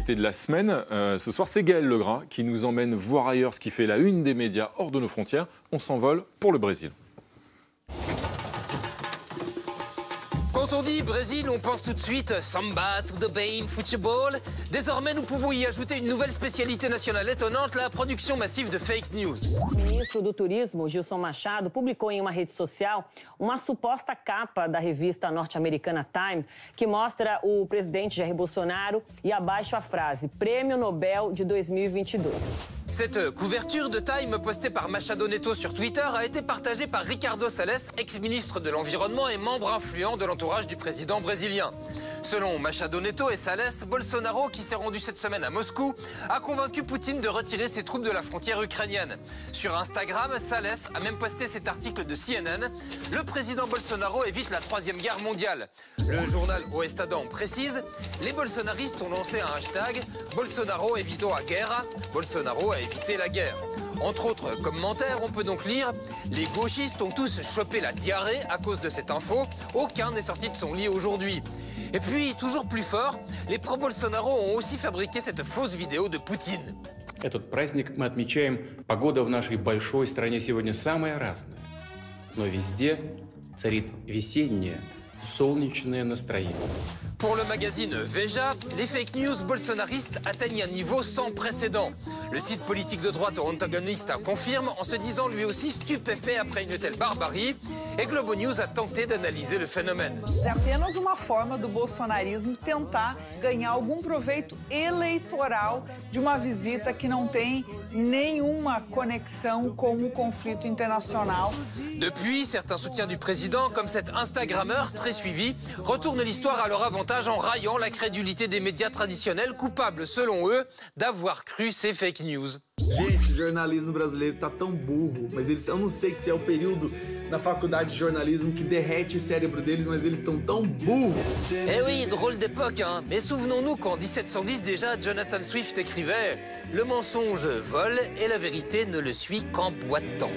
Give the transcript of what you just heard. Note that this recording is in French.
de la semaine. Euh, ce soir, c'est Gaël Legras qui nous emmène voir ailleurs ce qui fait la une des médias hors de nos frontières. On s'envole pour le Brésil. Quand on dit Brésil, on pense tout de suite samba, tudo bem, football. Désormais, nous pouvons y ajouter une nouvelle spécialité nationale étonnante, la production massive de fake news. O ministro do Turismo, Gilson Machado, publicou em uma rede social uma suposta capa da revista norte-americana Time, que mostra o presidente Jair Bolsonaro e abaixo a frase Prêmio Nobel de 2022. Cette couverture de Time postée par Machado Neto sur Twitter a été partagée par Ricardo Salles, ex-ministre de l'Environnement et membre influent de l'entourage du président brésilien. Selon Machado Neto et Salles, Bolsonaro, qui s'est rendu cette semaine à Moscou, a convaincu Poutine de retirer ses troupes de la frontière ukrainienne. Sur Instagram, Salles a même posté cet article de CNN. Le président Bolsonaro évite la troisième guerre mondiale. Le journal O Estadão précise, les bolsonaristes ont lancé un hashtag Bolsonaro évitons la guerre. Bolsonaro a évité la guerre. Entre autres commentaires, on peut donc lire Les gauchistes ont tous chopé la diarrhée à cause de cette info. Aucun n'est sorti de son lit aujourd'hui. Et puis, toujours plus fort, les pro-Bolsonaro ont aussi fabriqué cette fausse vidéo de Poutine. Этот праздник мы отмечаем. Погода в нашей большой стране сегодня самая разная. Но везде царит весеннее, солнечное настроение. Pour le magazine Veja, les fake news bolsonaristes atteignent un niveau sans précédent. Le site politique de droite antagoniste confirme en se disant lui aussi stupéfait après une telle barbarie. Et Globo News a tenté d'analyser le phénomène. É apenas uma forma do bolsonarismo tentar ganhar algum proveito eleitoral de uma visita que não tem nenhuma conexão com o conflito internacional. Depuis, certains soutiens du président, comme cet Instagrammeur très suivi, retournent l'histoire à leur avantage en raillant la crédulité des médias traditionnels, coupables, selon eux, d'avoir cru ces fake news. Gente, o jornalismo brasileiro tá tão burro, mas eles, eu não sei se é o período na faculdade de jornalismo que derrete o cérebro deles, mas eles estão tão burros. Eh oui, drôle d'époque, hein. Mais souvenons-nous qu'en 1710 déjà, Jonathan Swift écrivait « Le mensonge vole et la vérité ne le suit qu'en boitant ».